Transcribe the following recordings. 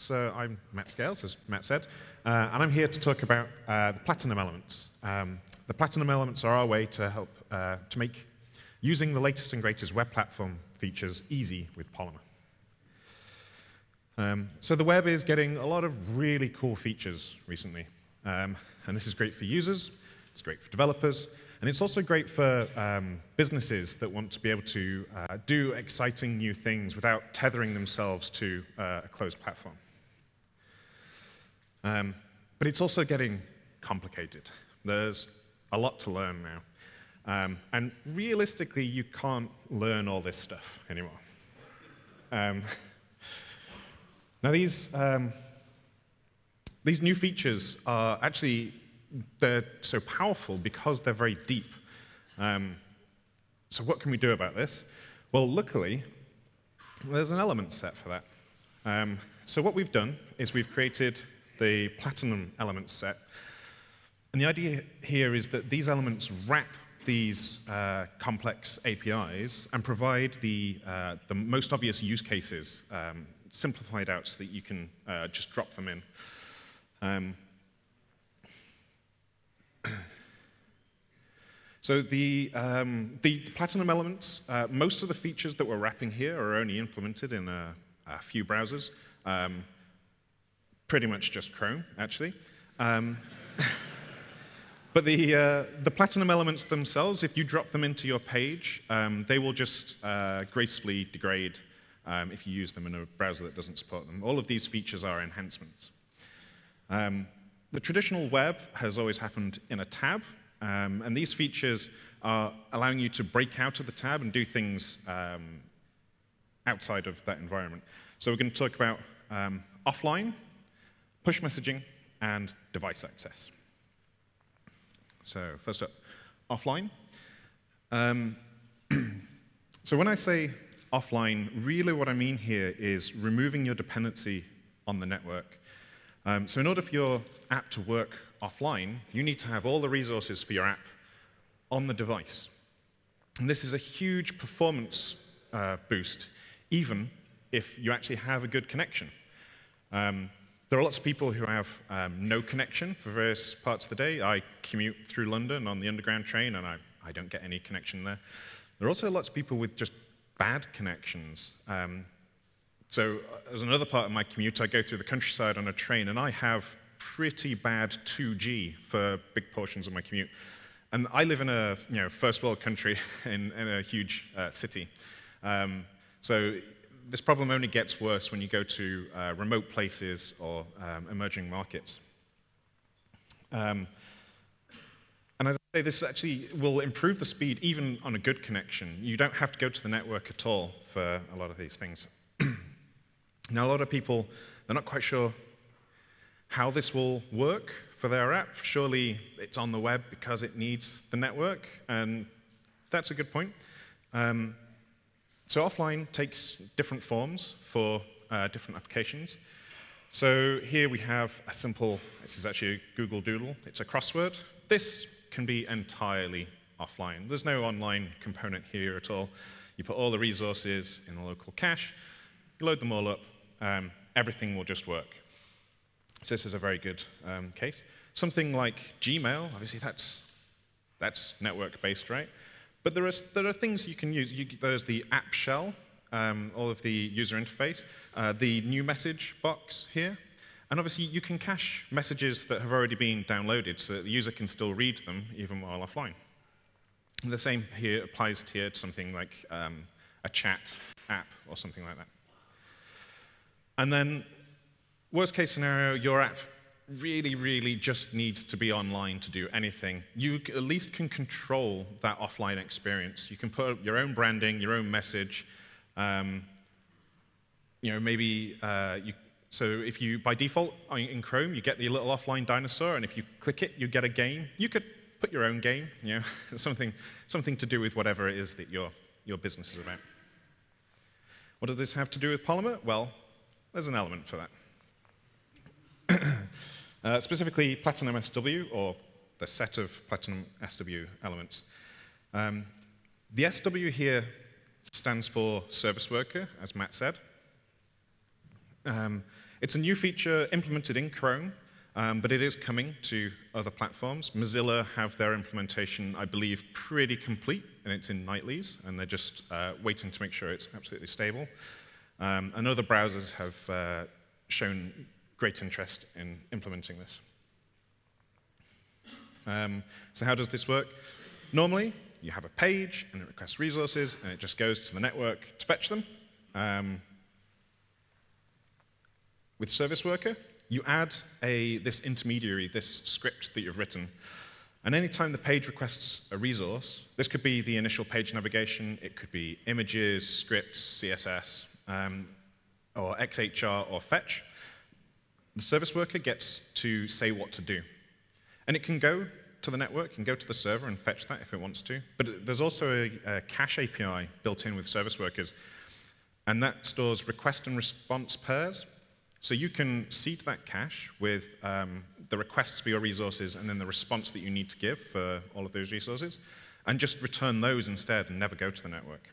So I'm Mat Scales, as Matt said, uh, and I'm here to talk about uh, the Platinum elements. Um, the Platinum elements are our way to help uh, to make using the latest and greatest web platform features easy with Polymer. Um, so the web is getting a lot of really cool features recently, um, and this is great for users, it's great for developers, and it's also great for um, businesses that want to be able to uh, do exciting new things without tethering themselves to uh, a closed platform. Um, but it's also getting complicated. There's a lot to learn now. Um, and realistically, you can't learn all this stuff anymore. Um, now, these, um, these new features are actually they're so powerful because they're very deep. Um, so what can we do about this? Well, luckily, there's an element set for that. Um, so what we've done is we've created the Platinum elements set. And the idea here is that these elements wrap these uh, complex APIs and provide the, uh, the most obvious use cases um, simplified out so that you can uh, just drop them in. Um, So the, um, the Platinum elements, uh, most of the features that we're wrapping here are only implemented in a, a few browsers, um, pretty much just Chrome, actually. Um, but the, uh, the Platinum elements themselves, if you drop them into your page, um, they will just uh, gracefully degrade um, if you use them in a browser that doesn't support them. All of these features are enhancements. Um, the traditional web has always happened in a tab, um, and these features are allowing you to break out of the tab and do things um, outside of that environment. So we're going to talk about offline, push messaging, and device access. So first up, offline. Um, so when I say offline, really what I mean here is removing your dependency on the network. Um, so in order for your app to work offline, you need to have all the resources for your app on the device. And this is a huge performance uh, boost, even if you actually have a good connection. Um, there are lots of people who have um, no connection for various parts of the day. I commute through London on the underground train, and I, I don't get any connection there. There are also lots of people with just bad connections. Um, so uh, as another part of my commute, I go through the countryside on a train, and I have pretty bad 2G for big portions of my commute. And I live in a you know, first world country in, in a huge uh, city. Um, so this problem only gets worse when you go to uh, remote places or um, emerging markets. Um, and as I say, this actually will improve the speed even on a good connection. You don't have to go to the network at all for a lot of these things. now, a lot of people, they're not quite sure how this will work for their app. Surely it's on the web because it needs the network, and that's a good point. Um, so offline takes different forms for uh, different applications. So here we have a simple, this is actually a Google Doodle, it's a crossword. This can be entirely offline. There's no online component here at all. You put all the resources in the local cache, you load them all up, um, everything will just work. So this is a very good um, case. Something like Gmail, obviously that's, that's network-based, right? But there are, there are things you can use. You, there's the app shell, um, all of the user interface, uh, the new message box here, and obviously you can cache messages that have already been downloaded so that the user can still read them even while offline. And the same here applies here to something like um, a chat app or something like that. And then Worst case scenario, your app really, really just needs to be online to do anything. You at least can control that offline experience. You can put your own branding, your own message. Um, you know, maybe uh, you, so if you, by default in Chrome, you get the little offline dinosaur, and if you click it, you get a game. You could put your own game, you know, something, something to do with whatever it is that your, your business is about. What does this have to do with Polymer? Well, there's an element for that. Uh, specifically Platinum SW, or the set of Platinum SW elements. Um, the SW here stands for Service Worker, as Matt said. Um, It's a new feature implemented in Chrome, um, but it is coming to other platforms. Mozilla have their implementation, I believe, pretty complete, and it's in Nightly's, and they're just uh, waiting to make sure it's absolutely stable. Um, and other browsers have uh, shown great interest in implementing this. Um, so how does this work? Normally, you have a page, and it requests resources, and it just goes to the network to fetch them. Um, with Service Worker, you add a, this intermediary, this script that you've written, and anytime the page requests a resource, this could be the initial page navigation, it could be images, scripts, CSS, um, or XHR or fetch, the service worker gets to say what to do. And it can go to the network, can go to the server and fetch that if it wants to. But there's also a, a cache API built in with service workers, and that stores request and response pairs. So you can seed that cache with um, the requests for your resources and then the response that you need to give for all of those resources, and just return those instead and never go to the network.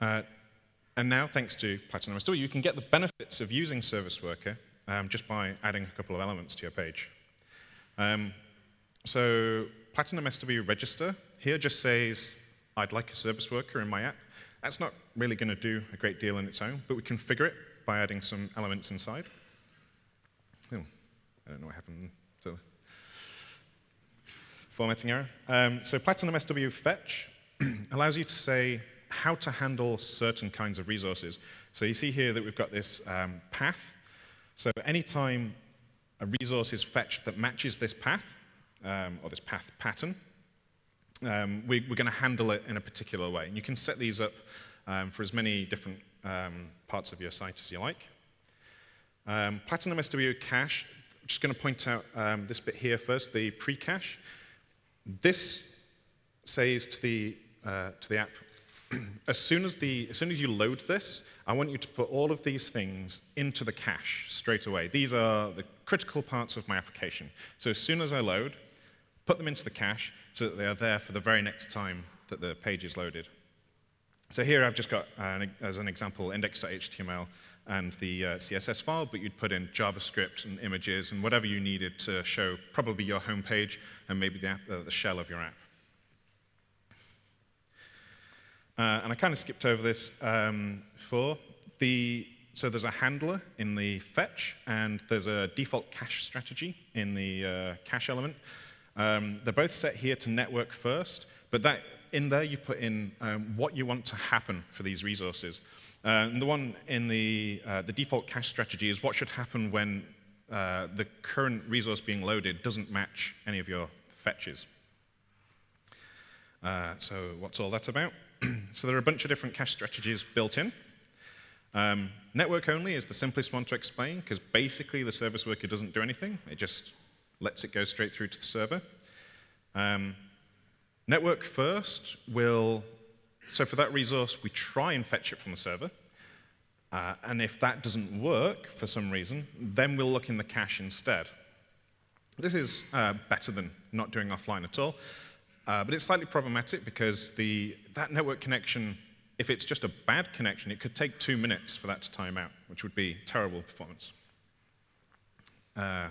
Uh, and now, thanks to Platinum SW, you can get the benefits of using Service Worker um, just by adding a couple of elements to your page. Um, so Platinum SW register here just says, I'd like a service worker in my app. That's not really going to do a great deal in its own, but we configure it by adding some elements inside. I don't know what happened to the formatting error. Um, so Platinum SW fetch allows you to say how to handle certain kinds of resources. So you see here that we've got this um, path. So anytime a resource is fetched that matches this path, um, or this path pattern, um, we, are going to handle it in a particular way. And you can set these up um, for as many different um, parts of your site as you like. Um, Platinum SW cache, I'm just going to point out this bit here first, the pre-cache. This says to the, uh, to the app, as, soon as the, as soon as you load this, I want you to put all of these things into the cache straight away. These are the critical parts of my application. So as soon as I load, put them into the cache so that they are there for the very next time that the page is loaded. So here I've just got, uh, as an example, index.html and the uh, CSS file, but you'd put in JavaScript and images and whatever you needed to show probably your home page and maybe the, app, uh, the shell of your app. Uh, and I kind of skipped over this um, before. The, so there's a handler in the fetch, and there's a default cache strategy in the uh, cache element. Um, they're both set here to network first, but that, in there you put in um, what you want to happen for these resources. Uh, and the one in the, uh, the default cache strategy is what should happen when uh, the current resource being loaded doesn't match any of your fetches. Uh, so what's all that about? so there are a bunch of different cache strategies built in. Um, network only is the simplest one to explain because basically the service worker doesn't do anything. It just lets it go straight through to the server. Um, network first will, so for that resource, we try and fetch it from the server. Uh, and if that doesn't work for some reason, then we'll look in the cache instead. This is uh, better than not doing offline at all. Uh, but it's slightly problematic because the, that network connection, if it's just a bad connection, it could take two minutes for that to time out, which would be terrible performance. Uh,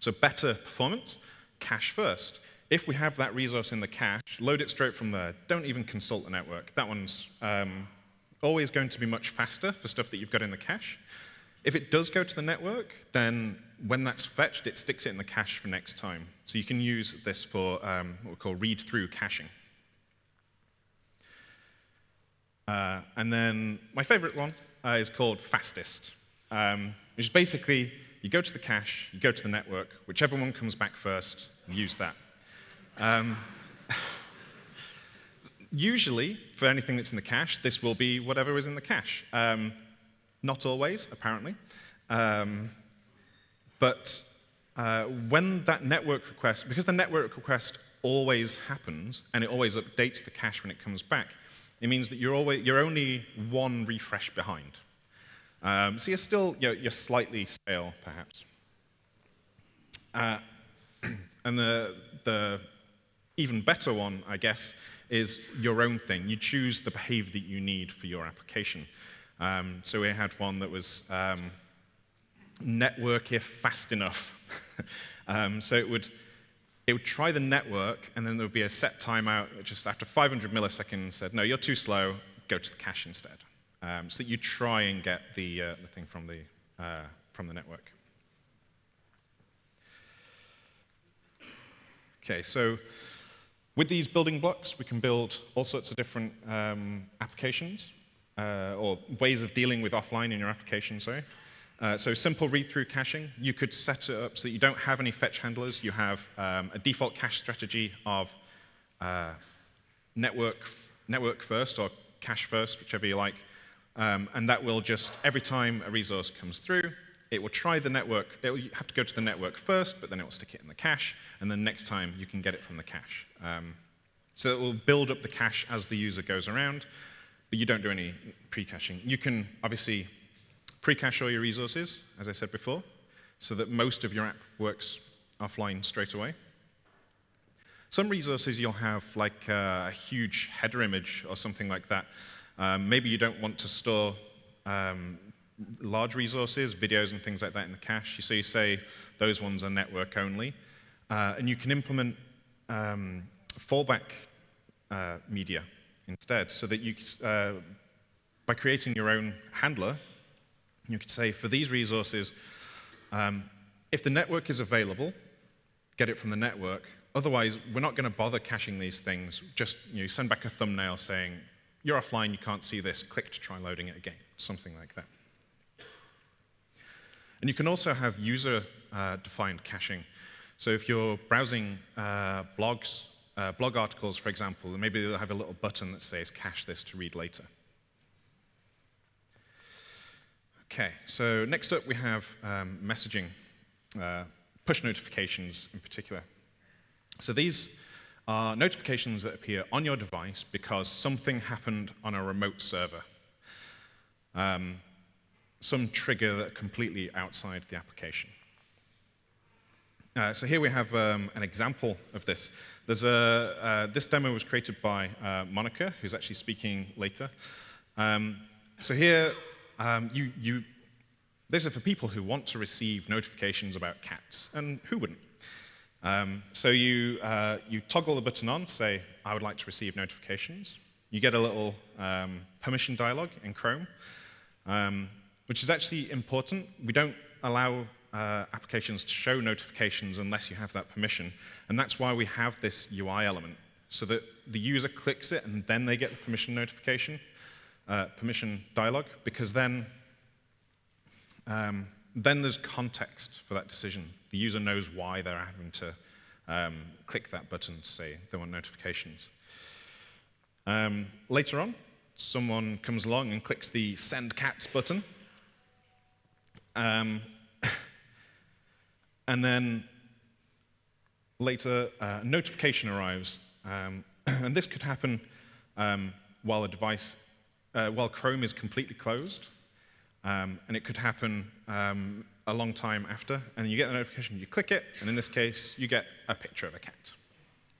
so better performance, cache first. If we have that resource in the cache, load it straight from there. Don't even consult the network. That one's um, always going to be much faster for stuff that you've got in the cache. If it does go to the network, then when that's fetched, it sticks it in the cache for next time. So you can use this for um, what we call read-through caching. Uh, and then my favorite one uh, is called fastest, um, which is basically you go to the cache, you go to the network, whichever one comes back first, use that. Um, usually, for anything that's in the cache, this will be whatever is in the cache. Um, not always, apparently. Um, but uh, when that network request, because the network request always happens and it always updates the cache when it comes back, it means that you're, always, you're only one refresh behind. Um, so you're still you're, you're slightly stale, perhaps. Uh, and the, the even better one, I guess, is your own thing. You choose the behavior that you need for your application. Um, so we had one that was um, network if fast enough. um, so it would, it would try the network, and then there would be a set timeout just after 500 milliseconds said, no, you're too slow, go to the cache instead. Um, so that you try and get the, uh, the thing from the, uh, from the network. Okay, so with these building blocks, we can build all sorts of different um, applications uh, or ways of dealing with offline in your application, sorry. Uh, so simple read-through caching, you could set it up so that you don't have any fetch handlers. You have um, a default cache strategy of uh, network, network first or cache first, whichever you like. Um, and that will just, every time a resource comes through, it will try the network. It will have to go to the network first, but then it will stick it in the cache. And then next time, you can get it from the cache. Um, so it will build up the cache as the user goes around, but you don't do any pre-caching. You can obviously pre-cache all your resources, as I said before, so that most of your app works offline straight away. Some resources you'll have like uh, a huge header image or something like that. Um, maybe you don't want to store um, large resources, videos and things like that in the cache. So you say those ones are network only. Uh, and you can implement um, fallback uh, media instead so that you, uh, by creating your own handler, you could say for these resources, um, if the network is available, get it from the network. Otherwise, we're not going to bother caching these things. Just you know, send back a thumbnail saying, you're offline, you can't see this, click to try loading it again, something like that. And you can also have user-defined uh, caching. So if you're browsing uh, blogs, uh, blog articles, for example, maybe they'll have a little button that says cache this to read later. Okay, so next up we have um, messaging, uh, push notifications in particular. So these are notifications that appear on your device because something happened on a remote server. Um, some trigger that completely outside the application. Uh, so here we have um, an example of this. There's a, uh, this demo was created by uh, Monica, who's actually speaking later. Um, so here, um, you, you, these are for people who want to receive notifications about cats, and who wouldn't? Um, so you, uh, you toggle the button on, say, I would like to receive notifications. You get a little um, permission dialog in Chrome. Um, which is actually important. We don't allow uh, applications to show notifications unless you have that permission. And that's why we have this UI element, so that the user clicks it and then they get the permission notification, uh, permission dialog, because then, um, then there's context for that decision. The user knows why they're having to um, click that button to say they want notifications. Um, later on, someone comes along and clicks the send cats button, um, and then later, uh, notification arrives. Um, and this could happen um, while a device, uh, while Chrome is completely closed. Um, and it could happen um, a long time after. And you get the notification, you click it, and in this case, you get a picture of a cat,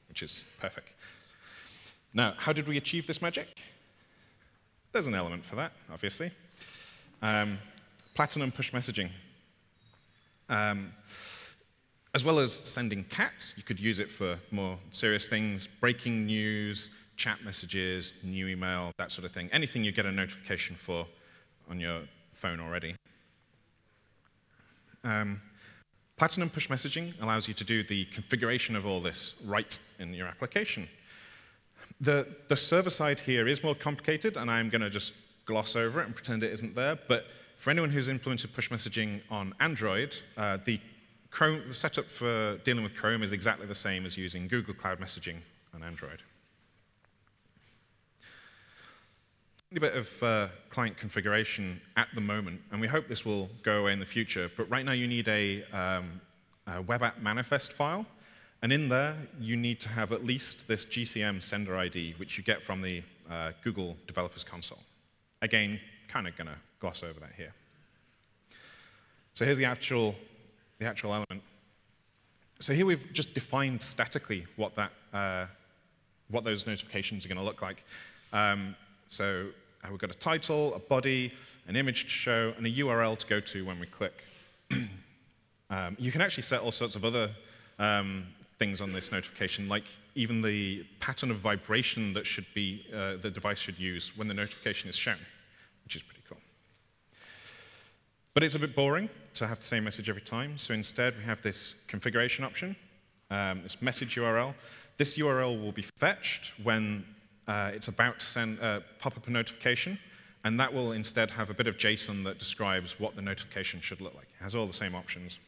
which is perfect. Now, how did we achieve this magic? There's an element for that, obviously. Um, Platinum push messaging. Um, as well as sending cats, you could use it for more serious things, breaking news, chat messages, new email, that sort of thing. Anything you get a notification for on your phone already. Um, Platinum push messaging allows you to do the configuration of all this right in your application. The, the server side here is more complicated, and I'm going to just gloss over it and pretend it isn't there, but for anyone who's implemented push messaging on Android, uh, the, Chrome, the setup for dealing with Chrome is exactly the same as using Google Cloud Messaging on Android. A bit of uh, client configuration at the moment, and we hope this will go away in the future. But right now, you need a, um, a web app manifest file, and in there, you need to have at least this GCM sender ID, which you get from the uh, Google Developers Console. Again, kind of going to gloss over that here. So here's the actual, the actual element. So here we've just defined statically what that uh, what those notifications are going to look like. Um, so uh, we've got a title, a body, an image to show, and a URL to go to when we click. um, you can actually set all sorts of other um, things on this notification, like even the pattern of vibration that should be, uh, the device should use when the notification is shown, which is pretty cool. But it's a bit boring to have the same message every time, so instead we have this configuration option, um, this message URL. This URL will be fetched when uh, it's about to send, uh, pop up a notification, and that will instead have a bit of JSON that describes what the notification should look like. It has all the same options.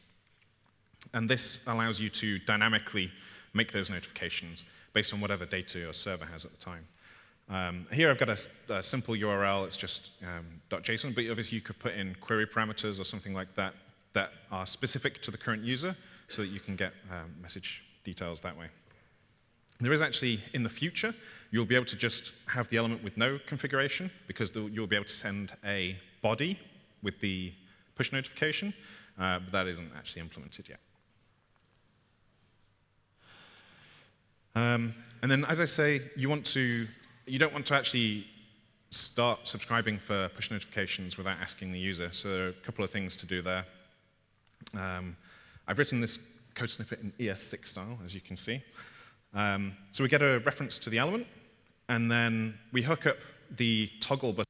And this allows you to dynamically make those notifications based on whatever data your server has at the time. Um, here I've got a, a, simple URL, it's just um, .json, but obviously you could put in query parameters or something like that that are specific to the current user so that you can get um, message details that way. There is actually, in the future, you'll be able to just have the element with no configuration because you'll be able to send a body with the push notification, uh, but that isn't actually implemented yet. Um, and then, as I say, you want to, you don't want to actually start subscribing for push notifications without asking the user. So there are a couple of things to do there. Um, I've written this code snippet in ES6 style, as you can see. Um, so we get a reference to the element, and then we hook up the toggle button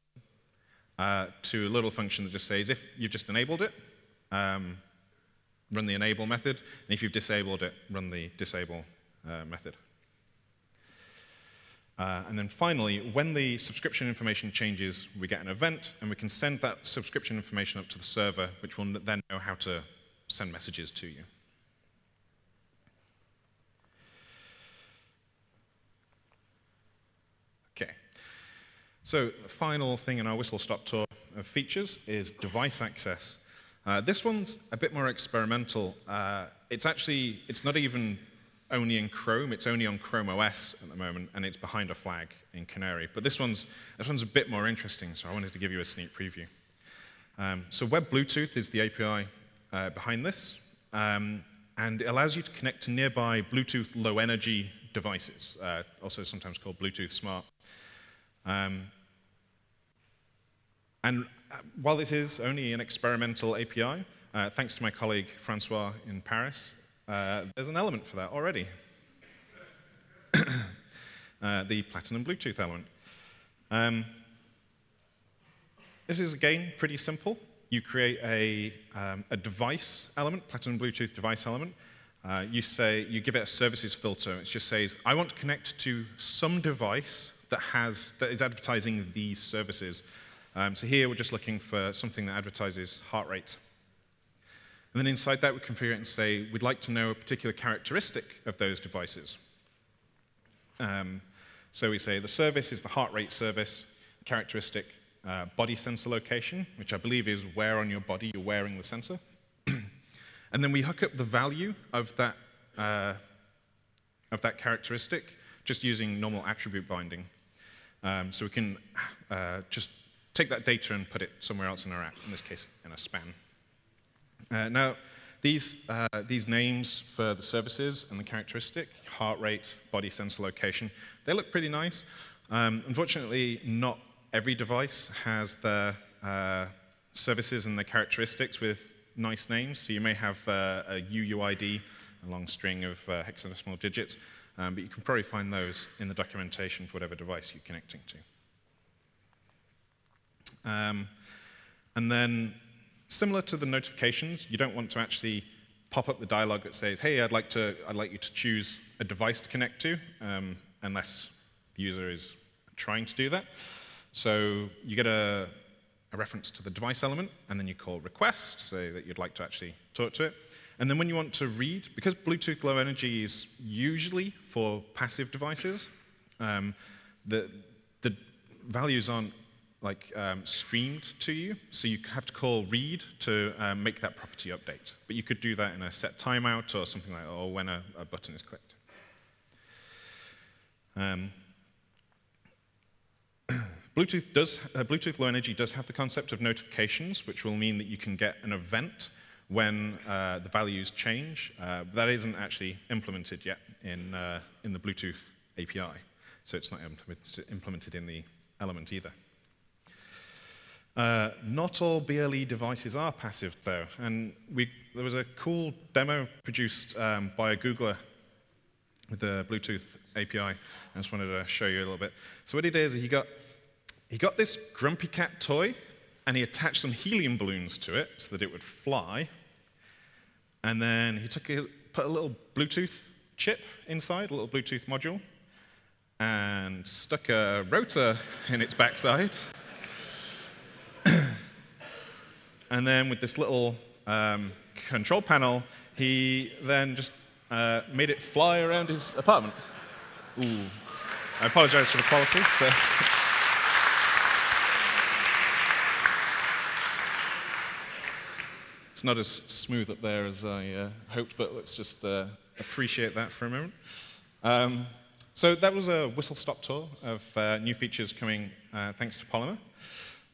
uh, to a little function that just says if you've just enabled it, um, run the enable method, and if you've disabled it, run the disable uh, method. Uh, and then finally, when the subscription information changes, we get an event, and we can send that subscription information up to the server, which will then know how to send messages to you. Okay. So the final thing in our whistle-stop tour of features is device access. Uh, this one's a bit more experimental. Uh, it's actually, it's not even only in Chrome. It's only on Chrome OS at the moment, and it's behind a flag in Canary. But this one's, this one's a bit more interesting, so I wanted to give you a sneak preview. Um, so Web Bluetooth is the API uh, behind this, um, and it allows you to connect to nearby Bluetooth low-energy devices, uh, also sometimes called Bluetooth Smart. Um, and uh, while this is only an experimental API, uh, thanks to my colleague Francois in Paris, uh, there's an element for that already. uh, the Platinum Bluetooth element. Um, this is, again, pretty simple. You create a, um, a device element, Platinum Bluetooth device element. Uh, you say, you give it a services filter. It just says, I want to connect to some device that has, that is advertising these services. Um, so here we're just looking for something that advertises heart rate. And then inside that, we configure it and say, we'd like to know a particular characteristic of those devices. Um, so we say the service is the heart rate service, characteristic uh, body sensor location, which I believe is where on your body you're wearing the sensor. and then we hook up the value of that, uh, of that characteristic just using normal attribute binding. Um, so we can uh, just take that data and put it somewhere else in our app, in this case, in a span. Uh, now, these, uh, these names for the services and the characteristic, heart rate, body sensor location, they look pretty nice. Um, unfortunately, not every device has the uh, services and the characteristics with nice names. So you may have uh, a UUID, a long string of uh, hexadecimal digits, um, but you can probably find those in the documentation for whatever device you're connecting to. Um, and then Similar to the notifications, you don't want to actually pop up the dialog that says, hey, I'd like, to, I'd like you to choose a device to connect to, um, unless the user is trying to do that. So you get a, a, reference to the device element, and then you call request, say that you'd like to actually talk to it. And then when you want to read, because Bluetooth Low Energy is usually for passive devices, um, the, the values aren't like um, streamed to you. So you have to call read to um, make that property update. But you could do that in a set timeout or something like that, or when a, a button is clicked. Um, Bluetooth, does, uh, Bluetooth Low Energy does have the concept of notifications, which will mean that you can get an event when uh, the values change. Uh, that isn't actually implemented yet in, uh, in the Bluetooth API. So it's not implemented in the element either. Uh, not all BLE devices are passive, though. And we, there was a cool demo produced um, by a Googler with the Bluetooth API. I just wanted to show you a little bit. So what he did is he got, he got this Grumpy Cat toy, and he attached some helium balloons to it so that it would fly. And then he took a, put a little Bluetooth chip inside, a little Bluetooth module, and stuck a rotor in its backside. and then with this little um, control panel, he then just uh, made it fly around his apartment. Ooh. I apologize for the quality. So. it's not as smooth up there as I uh, hoped, but let's just uh, appreciate that for a moment. Um, so that was a whistle-stop tour of uh, new features coming uh, thanks to Polymer.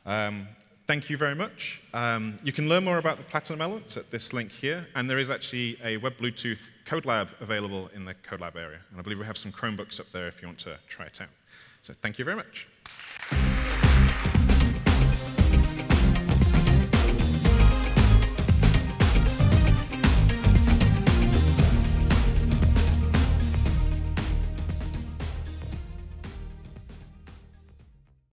Um, thank you very much. Um, you can learn more about the Platinum elements at this link here, and there is actually a Web Bluetooth Code Lab available in the Code Lab area. And I believe we have some Chromebooks up there if you want to try it out. So thank you very much.